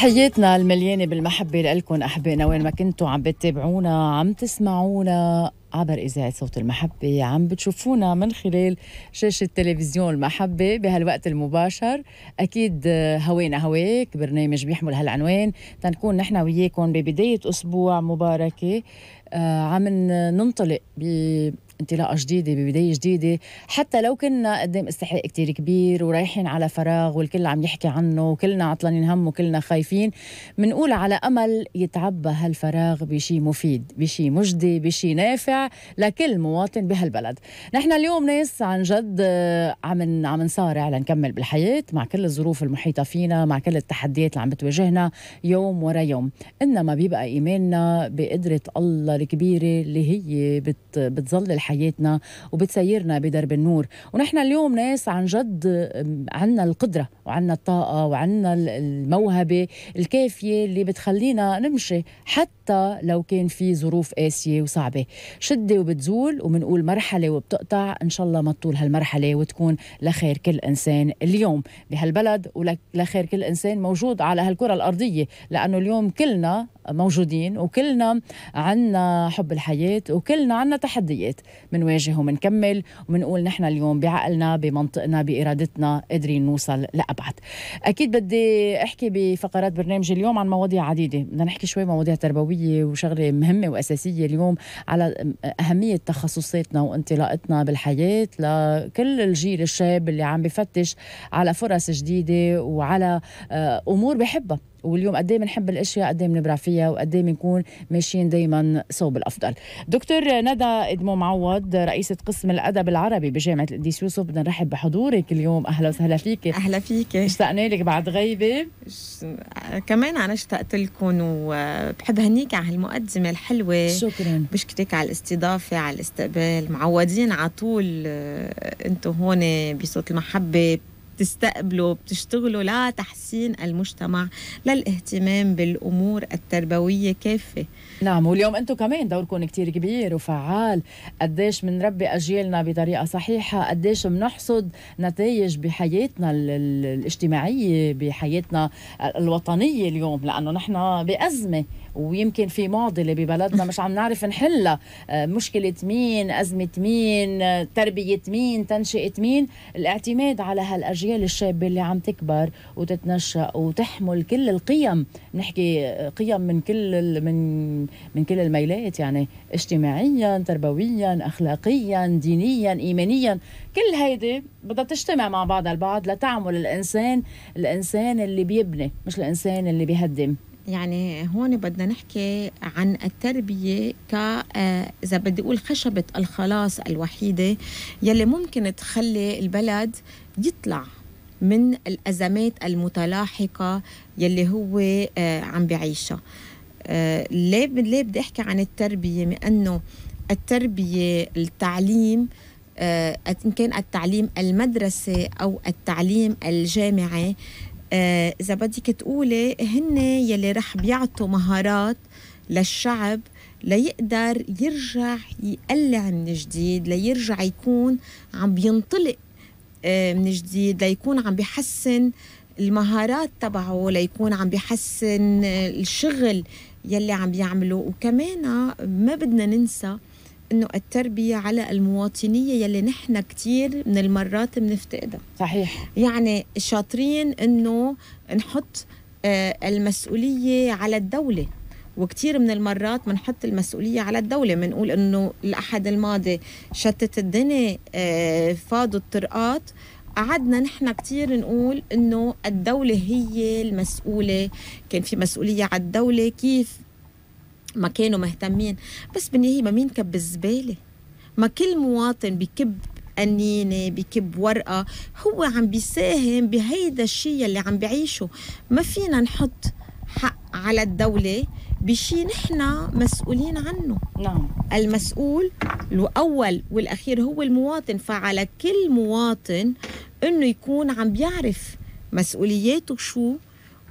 تحياتنا المليانة بالمحبة لكم أحبائنا وين ما كنتوا عم بتتابعونا عم تسمعونا عبر إذاعة صوت المحبة عم بتشوفونا من خلال شاشة تلفزيون المحبة بهالوقت المباشر. أكيد هوينا هواك برنامج بيحمل هالعنوان. تنكون نحن وياكم ببداية أسبوع مباركة. آه عم ننطلق انطلاقة جديدة ببداية جديدة. حتى لو كنا قدام استحقاق كتير كبير ورايحين على فراغ والكل عم يحكي عنه وكلنا عطلانين هم وكلنا خايفين بنقول على أمل يتعبى هالفراغ بشيء مفيد بشيء مجدي بشيء نافع لكل مواطن بهالبلد. نحن اليوم ناس عن جد آه، عم عم نصارع لنكمل بالحياة مع كل الظروف المحيطة فينا مع كل التحديات اللي عم بتواجهنا يوم ورا يوم. إنما بيبقى إيماننا بقدرة الله الكبيرة اللي هي بت بتظل الحياة حياتنا وبتسيرنا بدرب النور. ونحن اليوم ناس عن جد عنا القدرة وعنا الطاقة وعنا الموهبة الكافية اللي بتخلينا نمشي حتى لو كان في ظروف قاسية وصعبة. شدة وبتزول وبنقول مرحلة وبتقطع. إن شاء الله ما تطول هالمرحلة وتكون لخير كل إنسان اليوم. بهالبلد ولخير كل إنسان موجود على هالكرة الأرضية. لأنه اليوم كلنا موجودين وكلنا عنا حب الحياة وكلنا عنا تحديات. منواجه ومنكمل. ومنقول نحن اليوم بعقلنا بمنطقنا بإرادتنا قادرين نوصل لأبعد. أكيد بدي أحكي بفقرات برنامج اليوم عن مواضيع عديدة. بدنا نحكي شوي مواضيع تربوية وشغلة مهمة وأساسية اليوم على أهمية تخصصاتنا وانطلاقتنا بالحياة لكل الجيل الشاب اللي عم بفتش على فرص جديدة وعلى آه، أمور بحبها. واليوم قد إيه بنحب الأشياء قد إيه بنبرع فيها وقد إيه بنكون ماشيين دائما صوب الأفضل. دكتور ندى إدمو معوض رئيسة قسم الأدب العربي بجامعة القديس يوسف بدنا نرحب بحضورك اليوم أهلا وسهلا فيك. أهلا فيك. اشتقنا لك بعد غيبة. كمان أنا اشتقت لكم وبحب هنيك على هالمقدمة الحلوة. شكرا. بشكرك على الاستضافة على الاستقبال معودين على طول آه، أنتم هون بصوت المحبة بتستقبلوا بتشتغلوا لتحسين المجتمع للاهتمام بالأمور التربوية كافة. نعم واليوم أنتم كمان دوركم كتير كبير وفعال. قديش بنربي اجيالنا بطريقة صحيحة؟ قديش بنحصد نتائج بحياتنا الاجتماعية بحياتنا الوطنية اليوم؟ لأنه نحن بأزمة. ويمكن في معضله ببلدنا مش عم نعرف نحلها آه، مشكلة مين أزمة مين تربية مين تنشئة مين. الاعتماد على هالأجيال الشابة اللي عم تكبر وتتنشأ وتحمل كل القيم. نحكي قيم من كل من من كل الميلات يعني اجتماعيا تربويا اخلاقيا دينيا ايمانيا. كل هيدي بدها تجتمع مع بعضها البعض لتعمل الإنسان الإنسان اللي بيبني مش الإنسان اللي بيهدم. يعني هون بدنا نحكي عن التربية ك آه، إذا بدي أقول خشبة الخلاص الوحيدة يلي ممكن تخلي البلد يطلع من الأزمات المتلاحقة يلي هو آه، عم بعيشها. آه، ليه ليه بدي أحكي عن التربية؟ لأنه التربية التعليم إن كان التعليم المدرسي أو التعليم الجامعي إذا بدك تقولي هن يلي رح بيعطوا مهارات للشعب ليقدر يرجع يقلع من جديد ليرجع يكون عم بينطلق من جديد ليكون عم بيحسن المهارات تبعه ليكون عم بيحسن الشغل يلي عم بيعمله وكمان ما بدنا ننسى إنه التربية على المواطنية يلي نحن كثير من المرات بنفتقدها. صحيح. يعني شاطرين إنه نحط آه، المسؤولية على الدولة. وكثير من المرات بنحط المسؤولية على الدولة. بنقول إنه الأحد الماضي شتت الدنيا آه، فاضوا الطرقات. قعدنا نحن كتير نقول إنه الدولة هي المسؤولة. كان في مسؤولية على الدولة كيف ما كانوا مهتمين بس بالنهاية ما مين كب الزبالة ما كل مواطن بكب قنينة بكب ورقة هو عم بيساهم بهيدا الشيء اللي عم بعيشه. ما فينا نحط حق على الدولة بشيء نحن مسؤولين عنه. نعم. المسؤول الأول والأخير هو المواطن. فعلى كل مواطن أنه يكون عم بيعرف مسؤولياته شو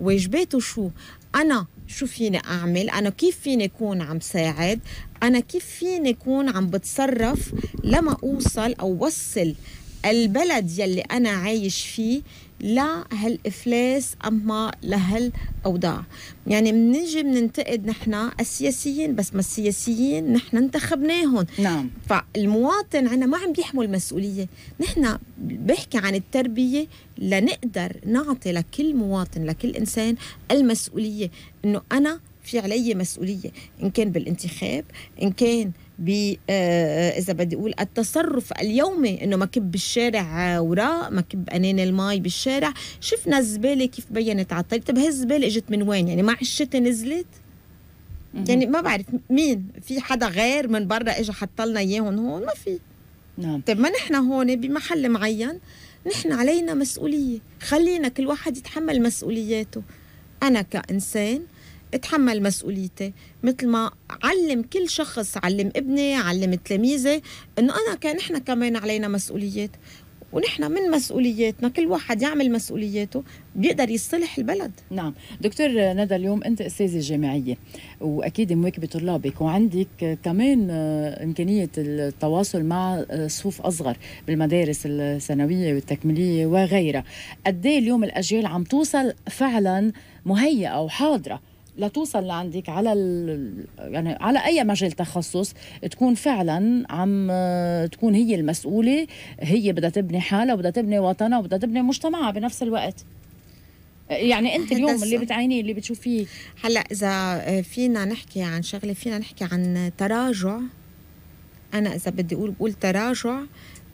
واجباته شو. أنا شو فيني أعمل؟ أنا كيف فيني أكون عم ساعد؟ أنا كيف فيني أكون عم بتصرف لما أوصل أو وصل البلد يلي أنا عايش فيه؟ لا هالإفلاس أما لهالأوضاع. يعني بنيجي بننتقد نحن السياسيين بس ما السياسيين نحن انتخبناهم. نعم. فالمواطن عنا ما عم بيحمل مسؤولية. نحن بحكي عن التربية لنقدر نعطي لكل مواطن لكل إنسان المسؤولية. إنه أنا في علي مسؤولية إن كان بالانتخاب إن كان ب آه، آه، إذا بدي أقول التصرف اليومي إنه ما كب بالشارع وراء ما كب أنين المي بالشارع. شفنا الزبالة كيف بينت على الطريق. طب هي الزبالة إجت من وين؟ يعني مع الشتاء نزلت؟ يعني ما بعرف مين. في حدا غير من برا اجى حط لنا اياهم هون؟ ما في. نعم. طيب ما نحن هون بمحل معين نحن علينا مسؤولية. خلينا كل واحد يتحمل مسؤولياته. أنا كإنسان اتحمل مسؤوليتي. مثل ما علم كل شخص علم ابني علم تلاميذي إنه أنا كان نحن كمان علينا مسؤوليات. ونحن من مسؤولياتنا كل واحد يعمل مسؤولياته بيقدر يصلح البلد. نعم. دكتور ندى اليوم أنت أستاذة جامعية وأكيد مواكبة طلابك وعندك كمان إمكانية التواصل مع صفوف أصغر بالمدارس الثانوية والتكميلية وغيرها. قد إيه اليوم الأجيال عم توصل فعلا مهيئة وحاضره لتوصل لعندك على يعني على أي مجال تخصص تكون فعلا عم تكون هي المسؤولة هي بدها تبني حالها وبدها تبني وطنها وبدها تبني مجتمعها بنفس الوقت. يعني أنت اليوم اللي بتعينيه اللي بتشوفيه. هلأ إذا فينا نحكي عن شغلة فينا نحكي عن تراجع. أنا إذا بدي أقول بقول تراجع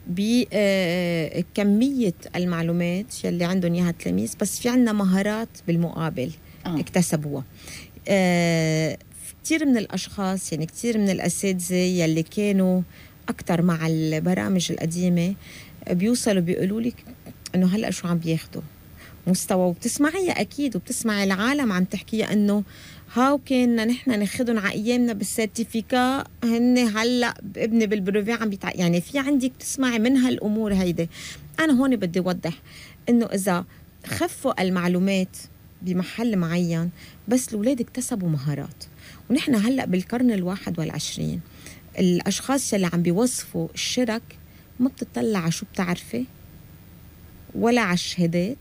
بكمية المعلومات يلي عندهم إياها التلاميذ بس في عنا مهارات بالمقابل. آه. اكتسبوها. آه كثير من الأشخاص يعني كثير من الأساتذة يلي كانوا أكثر مع البرامج القديمة بيوصلوا بيقولوا لك إنه هلأ شو عم بياخذوا مستوى. وبتسمعيها أكيد وبتسمعي العالم عم تحكيها إنه هاو كنا نحن ناخذهم على أيامنا بالسيرتيفيكا هن هلأ ابني بالبروفي عم بيتع... يعني في عندك تسمعي من هالأمور هيدي. أنا هون بدي اوضح إنه إذا خفوا المعلومات بمحل معين بس الأولاد اكتسبوا مهارات. ونحن هلأ بالقرن الواحد والعشرين الأشخاص اللي عم بيوصفوا الشرك ما بتطلع على شو بتعرفي ولا على الشهادات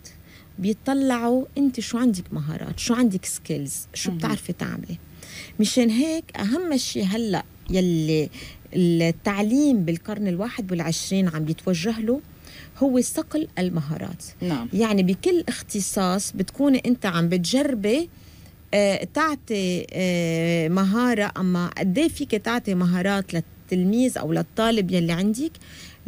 بيطلعوا انت شو عندك مهارات شو عندك سكيلز شو بتعرفي تعملي. مشان هيك أهم شيء هلأ يلي التعليم بالقرن الواحد والعشرين عم بيتوجه له هو صقل المهارات نعم. يعني بكل اختصاص بتكوني انت عم بتجربي آه تعطي آه مهارة أما قد إيه فيك تعطي مهارات للتلميذ أو للطالب يلي عندك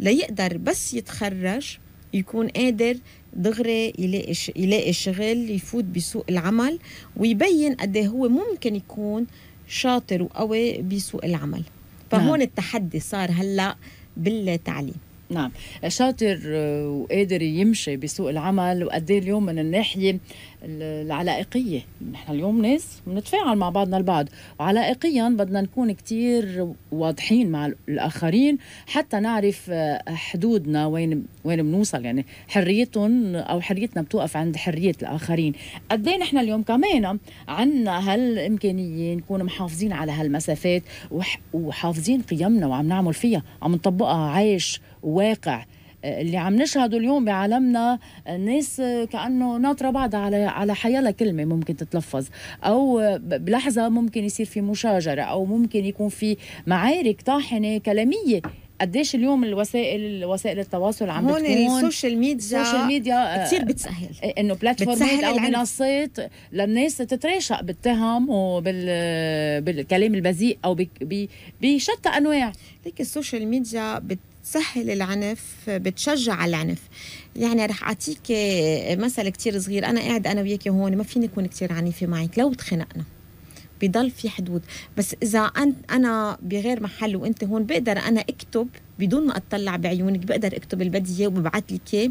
ليقدر بس يتخرج يكون قادر دغري يلاقي يلاقي شغل يفوت بسوق العمل ويبين قد إيه هو ممكن يكون شاطر وقوي بسوق العمل فهون نعم. التحدي صار هلأ بالتعليم نعم. شاطر آه، وقادر يمشي بسوق العمل وقد إيه اليوم من الناحية العلائقية. نحن اليوم ناس بنتفاعل مع بعضنا البعض. وعلائقيا بدنا نكون كتير واضحين مع الآخرين حتى نعرف آه، حدودنا وين وين بنوصل. يعني حريتهم أو حريتنا بتوقف عند حرية الآخرين. قد إيه نحن اليوم كمان عندنا هالإمكانية نكون محافظين على هالمسافات وحافظين قيمنا وعم نعمل فيها عم نطبقها عايش واقع. اللي عم نشهده اليوم بعالمنا الناس كأنه ناطرة بعضها على على حيالها كلمة ممكن تتلفظ. أو بلحظة ممكن يصير في مشاجرة أو ممكن يكون في معارك طاحنة كلامية. قديش اليوم الوسائل وسائل التواصل عم هون بتكون ال social media ال social media كثير بتسهل. إنه platformات أو منصات للناس تتراشق بالتهم وبال بالكلام البذيء أو بشتى أنواع. ليك ال social media بت بتسهل العنف بتشجع على العنف. يعني رح أعطيك مثل كتير صغير. أنا قاعد أنا وياك هون ما فيني أكون كتير عنيفة معك. لو تخنقنا بضل في حدود. بس إذا انت أنا بغير محل وأنت هون بقدر أنا أكتب بدون ما أطلع بعيونك بقدر أكتب اللي بدي اياه وببعث لك إياه.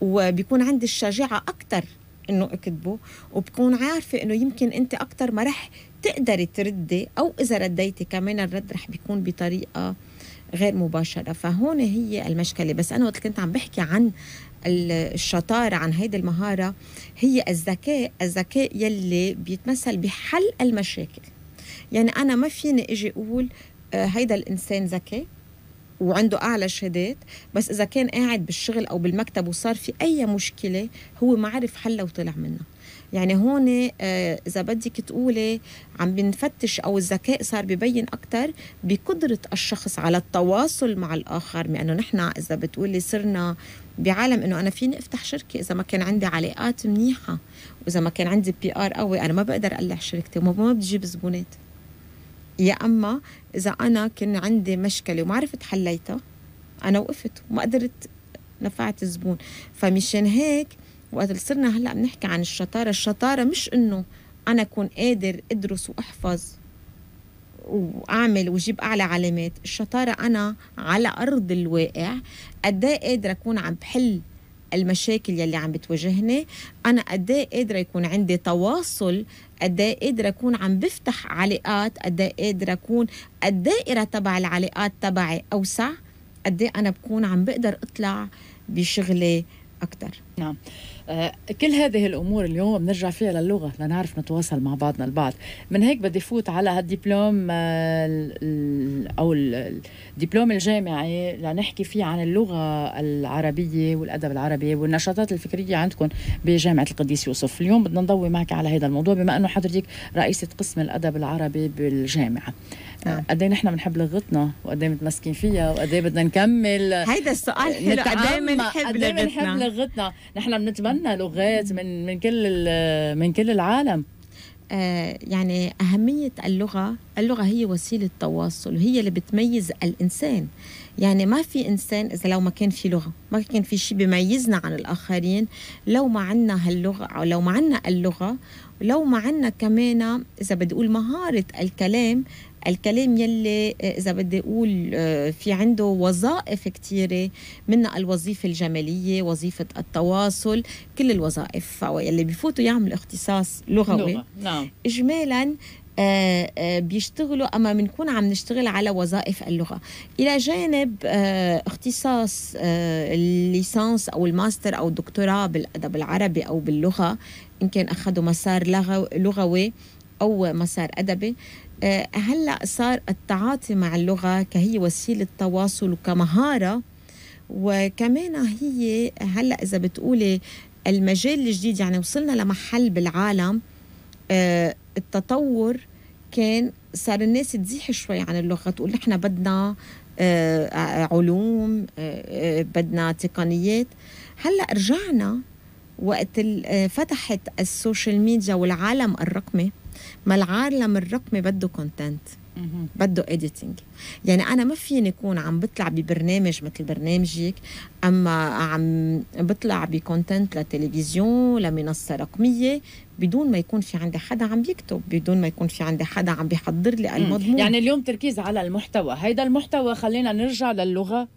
وبيكون عندي الشجاعة أكثر إنه أكتبه. وبكون عارفة إنه يمكن أنت أكثر ما رح تقدري تردي أو إذا رديتي كمان الرد رح بيكون بطريقة غير مباشرة. فهون هي المشكلة. بس أنا وقت كنت عم بحكي عن الشطارة عن هيدي المهارة هي الذكاء الذكاء يلي بيتمثل بحل المشاكل. يعني أنا ما فيني أجي أقول آه، هيدا الإنسان ذكي وعنده أعلى شهادات بس إذا كان قاعد بالشغل أو بالمكتب وصار في أي مشكلة هو ما عرف حلها وطلع منها. يعني هون آه، إذا بدك تقولي عم بنفتش أو الذكاء صار ببين أكثر بقدرة الشخص على التواصل مع الآخر. لأنه نحن إذا بتقولي صرنا بعالم إنه أنا فيني أفتح شركة إذا ما كان عندي علاقات منيحة وإذا ما كان عندي PR قوي أنا ما بقدر أقلع شركتي وما بتجيب زبونات. يا أما إذا أنا كان عندي مشكلة وما عرفت حليتها أنا وقفت وما قدرت نفعت الزبون. فمشان هيك وقت صرنا هلأ بنحكي عن الشطارة الشطارة مش إنه أنا أكون قادر أدرس وأحفظ وأعمل وجيب أعلى علامات الشطارة أنا على أرض الواقع قد إيه قادرة أكون عم بحل المشاكل يلي عم بتواجهني أنا قد إيه قادرة يكون عندي تواصل قد إيه قادرة أكون عم بفتح علاقات قد إيه قادرة أكون الدائرة تبع العلاقات تبعي أوسع قد إيه أنا بكون عم بقدر أطلع بشغلي أكثر نعم. كل هذه الأمور اليوم بنرجع فيها للغة لنعرف نتواصل مع بعضنا البعض من هيك بدي فوت على هالدبلوم آه، أو الدبلوم الجامعي لنحكي فيه عن اللغة العربية والأدب العربي والنشاطات الفكرية عندكم بجامعة القديس يوسف اليوم بدنا نضوي معك على هذا الموضوع بما أنه حضرتك رئيسة قسم الأدب العربي بالجامعة. قد إيه نحن بنحب لغتنا وقد إيه متمسكين فيها وقد إيه بدنا نكمل. هيدا السؤال حلو قد إيه بنحب لغتنا إيه بنحب لغتنا؟ نحن بنتمنى لغات من من كل من كل العالم. آه يعني أهمية اللغة اللغة هي وسيلة تواصل وهي اللي بتميز الإنسان. يعني ما في إنسان إذا لو ما كان في لغة ما كان في شيء بيميزنا عن الآخرين لو ما عنا هاللغة أو لو ما عنا اللغة ولو ما عنا كمان إذا بدي أقول مهارة الكلام الكلام يلي آه، إذا بدي أقول آه، في عنده وظائف كثيره منها الوظيفة الجمالية وظيفة التواصل كل الوظائف يلي بفوتوا يعملوا اختصاص لغوي لغة. نعم. اجمالا آه، بيشتغلوا أما بنكون عم نشتغل على وظائف اللغة إلى جانب اختصاص ال licence أو الماستر أو الدكتوراه بالأدب العربي أو باللغة إن كان أخذوا مسار لغوي أو مسار أدبي هلا صار التعاطي مع اللغة كهي وسيلة تواصل وكمهارة وكمان هي هلا إذا بتقولي المجال الجديد يعني وصلنا لمحل بالعالم آه، التطور كان صار الناس تزيح شوي عن اللغة تقول نحن بدنا آه، علوم بدنا تقنيات. هلا رجعنا وقت فتحت ال social media والعالم الرقمي. ما العالم الرقمي بده content بده editing يعني أنا ما فيني أكون عم بطلع ببرنامج مثل برنامجك أما عم بطلع ب content لتلفزيون لمنصة رقمية بدون ما يكون في عندي حدا عم بيكتب بدون ما يكون في عندي حدا عم بيحضر لي المضمون. يعني اليوم تركيز على المحتوى. هيدا المحتوى خلينا نرجع للغة.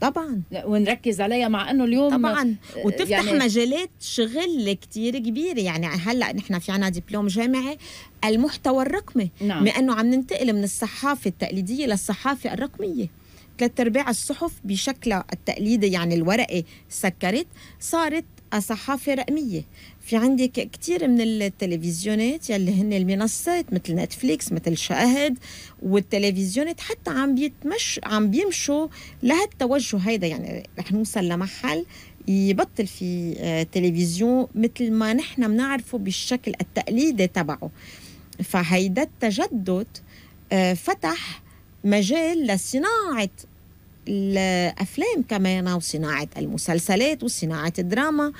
طبعا. ونركز عليها مع إنه اليوم طبعا. وتفتح يعني مجالات شغل كتير كبيره يعني هلأ نحن في عنا دبلوم جامعي. المحتوى الرقمي نعم. لأنه عم ننتقل من الصحافة التقليدية للصحافة الرقمية. ثلاث ارباع الصحف بشكلها التقليدي يعني الورقي سكرت صارت صحافة رقمية. في عندك كثير من التلفزيونات يلي هن المنصات مثل نتفليكس مثل شاهد والتلفزيونات حتى عم بيتمش عم بيمشوا لهالتوجه هيدا. يعني رح نوصل لمحل يبطل في آه، تلفزيون مثل ما نحن بنعرفه بالشكل التقليدي تبعه. فهيدا التجدد آه، فتح مجال لصناعة الأفلام كمان وصناعة المسلسلات وصناعة الدراما.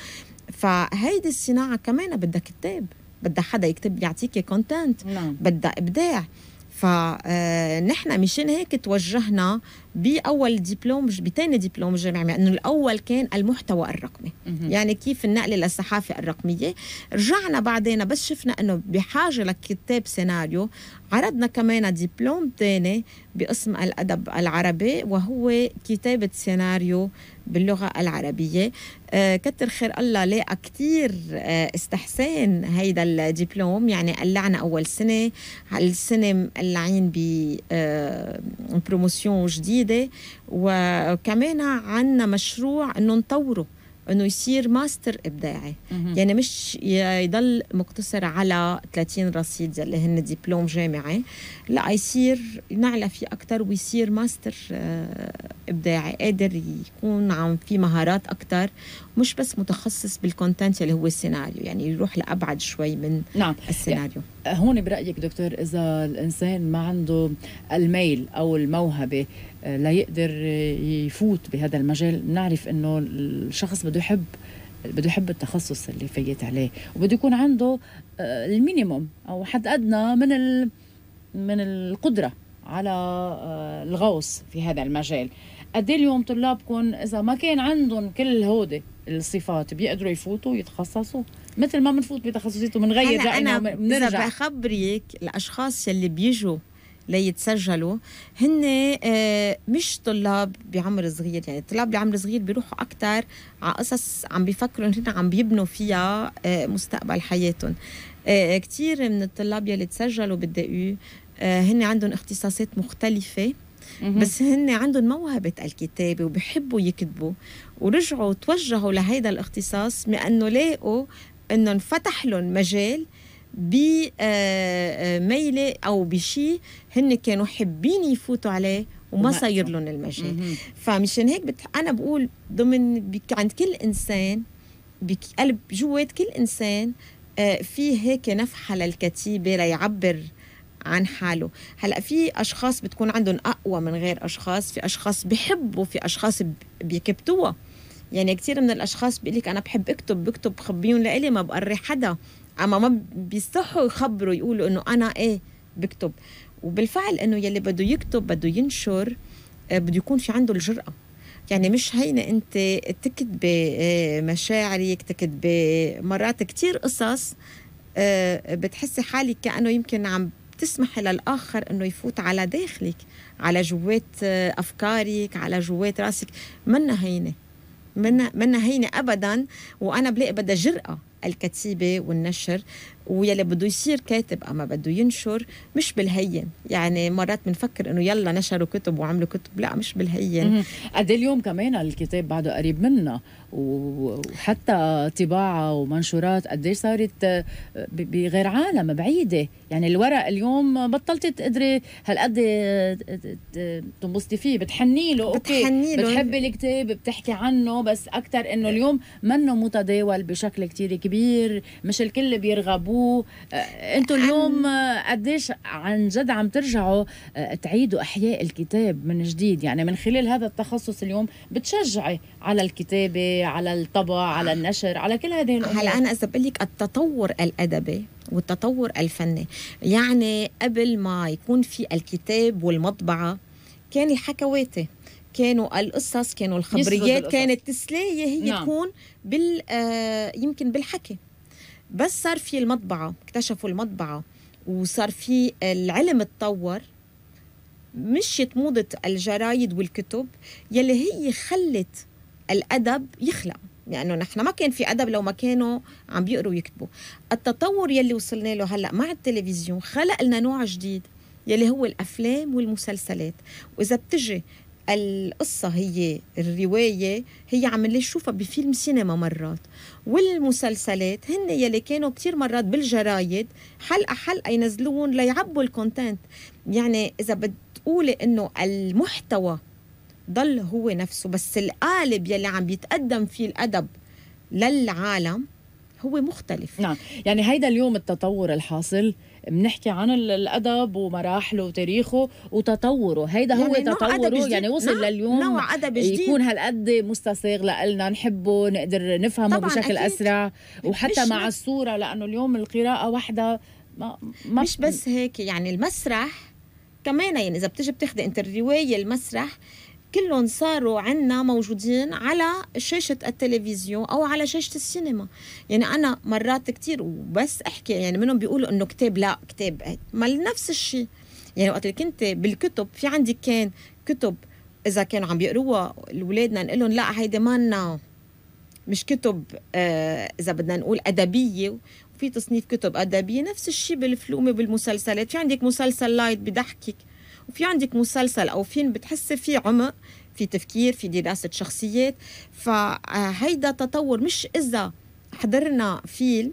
فهيدي الصناعة كمان بدها كتاب بدها حدا يكتب يعطيك content نعم. بدها إبداع فنحن آه، مشان هيك توجهنا بأول دبلوم بثاني دبلوم جامعي لأنه الأول كان المحتوى الرقمي. يعني كيف النقل للصحافه الرقمية. رجعنا بعدين بس شفنا إنه بحاجة لكتاب سيناريو عرضنا كمان دبلوم ثاني باسم الأدب العربي وهو كتابة سيناريو باللغة العربية. آه كتر خير الله لاقى كثير آه استحسان هيدا الدبلوم يعني قلعنا أول سنة السنة مقلعين ب آه promotion جديدة وكمان عندنا مشروع إنه نطوره إنه يصير ماستر إبداعي. يعني مش يضل مقتصر على 30 رصيد اللي هن دبلوم جامعي لا يصير نعلى فيه أكثر ويصير ماستر إبداعي قادر يكون عم في مهارات أكثر مش بس متخصص بال content اللي هو السيناريو يعني يروح لأبعد شوي من نعم. السيناريو هون برأيك دكتور إذا الإنسان ما عنده الميل أو الموهبة آه، ليقدر يفوت بهذا المجال بنعرف إنه الشخص بده يحب بده يحب التخصص اللي فيت عليه وبده يكون عنده آه، ال minimum أو حد أدنى من من القدرة على آه، الغوص في هذا المجال قد إيه اليوم طلابكم إذا ما كان عندهم كل هودي الصفات بيقدروا يفوتوا يتخصصوا مثل ما بنفوت بتخصصات وبنغير رأينا أنا بنرجع. بخبرك الأشخاص اللي بيجوا ليتسجلوا هن آه، مش طلاب بعمر صغير يعني الطلاب بعمر صغير بيروحوا أكثر على قصص عم بيفكروا هن عم بيبنوا فيها آه، مستقبل حياتهم. آه، كثير من الطلاب يلي تسجلوا بالدقيق هن عندهم اختصاصات مختلفة. بس هن عندهم موهبة الكتابة وبحبوا يكتبوا. ورجعوا توجهوا لهيدا الاختصاص لأنه لاقوا أنه انفتح لهم مجال بميلة أو بشيء هن كانوا حابين يفوتوا عليه وما صاير لهم المجال. فمشان هيك بت... أنا بقول ضمن بك... عند كل إنسان بقلب جوات كل إنسان آه، في هيك نفحة للكتيبة ليعبر عن حاله. هلأ في أشخاص بتكون عندهم أقوى من غير أشخاص في أشخاص بحبوا في أشخاص بيكبتوها. يعني كثير من الأشخاص بيقول لك أنا بحب أكتب بكتب بخبيهم لإلي ما بقري حدا. أما ما بيستحوا يخبروا يقولوا إنه أنا إيه بكتب. وبالفعل إنه يلي بده يكتب بده ينشر آه، بده يكون في عنده الجرأة. يعني مش هينة أنت تكتبي آه، مشاعرك تكتبي مرات كتير قصص آه، بتحسي حالك كأنه يمكن عم تسمحي للآخر أنه يفوت على داخلك على جوات أفكارك على جوات راسك. منا هينة؟ منا, منا هينة أبدا؟ وأنا بلاقي بدها جرأة الكتيبة والنشر. ويلي بده يصير كاتب أما بده ينشر مش بالهين. يعني مرات بنفكر إنه يلا نشروا كتب وعملوا كتب. لا مش بالهين. قد إيه اليوم كمان الكتاب بعده قريب منا؟ وحتى طباعة ومنشورات قد إيش صارت بغير عالم بعيدة. يعني الورق اليوم بطلت تقدري هالقد تنبسطي فيه. بتحني له أوكي. بتحني له. بتحبي الكتاب بتحكي عنه بس أكثر إنه اليوم منه متداول بشكل كتير كبير. مش الكل بيرغبوه أنتوا اليوم قديش عن جد عم ترجعوا آه، تعيدوا أحياء الكتاب من جديد؟ يعني من خلال هذا التخصص اليوم بتشجعي على الكتابة على الطبع على النشر على كل هذه الأمور؟ هلا أنا إذا بقول لك التطور الأدبي والتطور الفني يعني قبل ما يكون في الكتاب والمطبعة كان الحكواتي كانوا القصص كانوا الخبريات كانت تسلية هي نعم. تكون بال آه يمكن بالحكي. بس صار في المطبعة اكتشفوا المطبعة وصار في العلم تطور مشيت موضة الجرايد والكتب يلي هي خلت الأدب يخلق لأنه يعني نحن ما كان في أدب لو ما كانوا عم بيقروا ويكتبوا. التطور يلي وصلنا له هلأ مع التلفزيون خلق لنا نوع جديد يلي هو الأفلام والمسلسلات. وإذا بتجي القصة هي الرواية هي عم نشوفها بفيلم سينما مرات. والمسلسلات هن يلي كانوا كتير مرات بالجرايد حلقة حلقة ينزلون ليعبوا الكونتنت يعني إذا بتقولي إنه المحتوى ضل هو نفسه بس القالب يلي عم بيتقدم فيه الأدب للعالم هو مختلف. نعم. يعني هيدا اليوم التطور الحاصل بنحكي عن الأدب ومراحله وتاريخه وتطوره هيدا يعني هو تطوره يعني وصل نوع لليوم نوع أدب جديد. يكون هالقد مستساغ لنا نحبه نقدر نفهمه بشكل أكيد. أسرع وحتى مع الصورة لأنه اليوم القراءة وحدة ما, ما مش بس هيك يعني المسرح كمان يعني إذا بتجي بتاخذي انت الروايه المسرح كلهم صاروا عنا موجودين على شاشة التلفزيون أو على شاشة السينما. يعني أنا مرات كتير وبس أحكي يعني منهم بيقولوا إنه كتاب لا كتاب ما نفس الشيء. يعني وقت اللي كنت بالكتب في عندي كان كتب إذا كانوا عم بيقروها الأولادنا نقول لهم لا هيدي مانا. مش كتب آه إذا بدنا نقول أدبية. وفي تصنيف كتب أدبية نفس الشيء بالفلوم بالمسلسلات في عندك مسلسل لايت بضحكك. وفي عندك مسلسل أو فيلم بتحسي فيه عمق في تفكير في دراسة شخصيات فهيدا تطور مش إذا حضرنا فيلم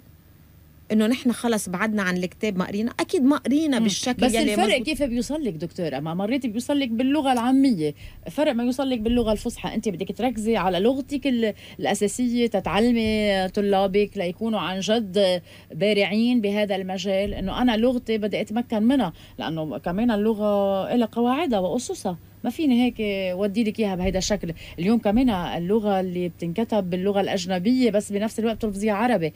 إنه نحن خلص بعدنا عن الكتاب ما قرينا. أكيد ما قرينا بالشكل بس يلي الفرق كيف بيوصل لك دكتور اما مريت بيوصل لك باللغة العامية. فرق ما يوصل لك باللغة الفصحى. أنت بدك تركزي على لغتك الأساسية تتعلمي طلابك ليكونوا عن جد بارعين بهذا المجال. إنه أنا لغتي بدي أتمكن منها لأنه كمان اللغة لها قواعدها وأسسها. ما فيني هيك ودي لك إياها بهيدا الشكل. اليوم كمان اللغة اللي بتنكتب باللغة الأجنبية بس بنفس الوقت تلفظيها عربي.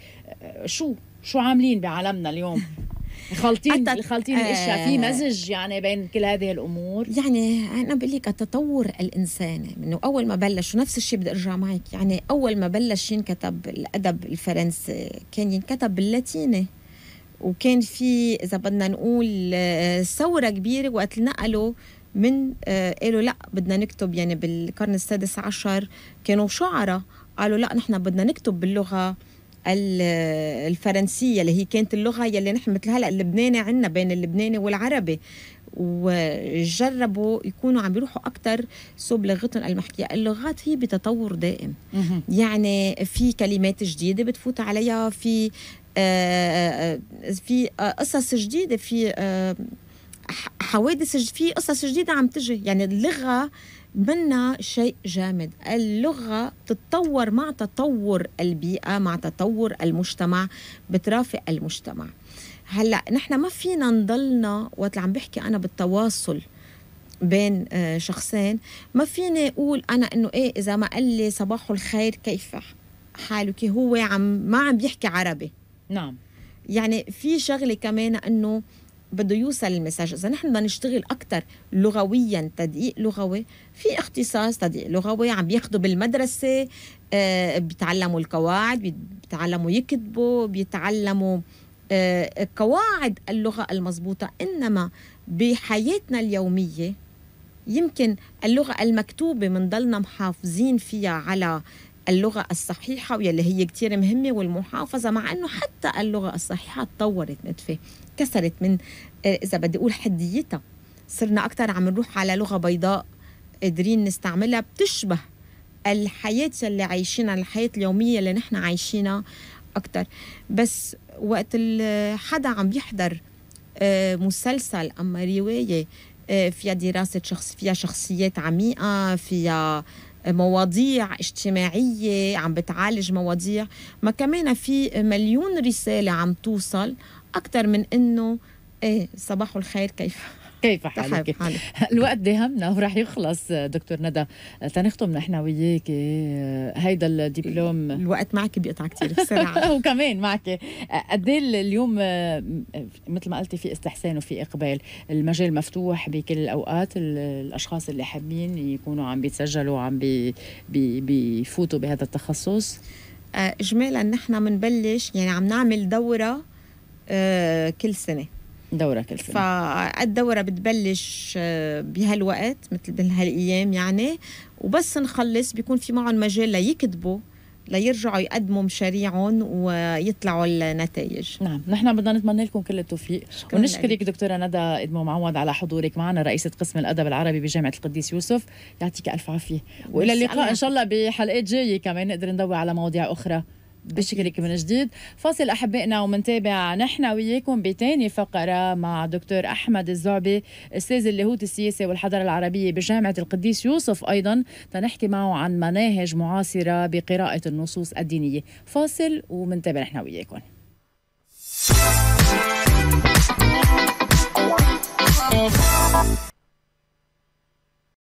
شو؟ شو عاملين بعالمنا اليوم؟ خالطين خالطين الأشياء. في مزج يعني بين كل هذه الأمور؟ يعني أنا بقول لك التطور الانساني إنه أول ما بلش ونفس الشيء بدي أرجع معك. يعني أول ما بلش ينكتب الأدب الفرنسي كان ينكتب باللاتيني وكان في إذا بدنا نقول آه، ثورة كبيرة وقت نقلوا من آه قالوا لا بدنا نكتب يعني بالقرن السادس عشر. كانوا شعراء قالوا لا نحن بدنا نكتب باللغة. الفرنسية اللي هي كانت اللغة يلي نحن مثل هلأ اللبناني عنا بين اللبناني والعربي. وجربوا يكونوا عم بيروحوا أكثر صوب لغتهم المحكية. اللغات هي بتطور دائم. يعني في كلمات جديدة بتفوت عليها في آه, آه، في آه قصص جديدة في آه حوادث في قصص جديدة عم تجي. يعني اللغة منا شيء جامد. اللغة تتطور مع تطور البيئة مع تطور المجتمع بترافق المجتمع. هلأ نحن ما فينا نضلنا وقت عم بحكي أنا بالتواصل بين آه، شخصين ما فيني أقول أنا إنه إيه إذا ما قال لي صباح الخير كيف حالك هو عم ما عم بيحكي عربي. نعم. يعني في شغلة كمان إنه بده يوصل المساج. إذا نحن بدنا نشتغل أكثر لغويا تدقيق لغوي في اختصاص تدقيق لغوي عم بياخذوا بالمدرسة آه بيتعلموا القواعد بيتعلموا يكتبوا بيتعلموا آه قواعد اللغة المضبوطة. إنما بحياتنا اليومية يمكن اللغة المكتوبة بنضلنا محافظين فيها على اللغة الصحيحة واللي هي كتير مهمة والمحافظة مع أنه حتى اللغة الصحيحة تطورت نتفة كسرت من آه، إذا بدي أقول حديتها. صرنا أكثر عم نروح على لغة بيضاء قادرين نستعملها بتشبه الحياة اللي عايشينها الحياة اليومية اللي نحن عايشينها أكثر بس وقت حدا عم بيحضر آه، مسلسل أما رواية آه، فيها دراسة شخص فيها شخصيات عميقة فيها مواضيع اجتماعية عم بتعالج مواضيع. ما كمان في مليون رسالة عم توصل أكثر من إنه إيه صباح الخير كيف؟ كيف حالك؟ الوقت دهمنا وراح يخلص دكتور ندى. تنختم نحن وياك هيدا الدبلوم. الوقت معك بيقطع كثير بسرعة. وكمان معك. قد إيه اليوم مثل ما قلتي في استحسان وفي إقبال. المجال مفتوح بكل الأوقات الأشخاص اللي حابين يكونوا عم بيتسجلوا وعم بي بي بيفوتوا بهذا التخصص؟ آه، اجمالا نحن بنبلش يعني عم نعمل دورة آه، كل سنة. دورة كل سنة. فالدورة بتبلش آه، بهالوقت مثل بهالأيام يعني. وبس نخلص بيكون في معهم مجال ليكتبوا ليرجعوا يقدموا مشاريعهم ويطلعوا النتائج نعم نحن بدنا نتمنى لكم كل التوفيق. ونشكرك دكتورة ندى إدمو معوض على حضورك معنا رئيسة قسم الأدب العربي بجامعة القديس يوسف. يعطيك ألف عافية. وإلى اللقاء إن شاء الله بحلقات جاية كمان نقدر ندور على مواضيع أخرى. بشكرك من جديد. فاصل أحبائنا ومنتابع نحن وياكم بتاني فقرة مع دكتور أحمد الزعبي أستاذ اللاهوت السياسي والحضارة العربية بجامعة القديس يوسف أيضا. تنحكي معه عن مناهج معاصرة بقراءة النصوص الدينية. فاصل ومنتابع نحن وياكم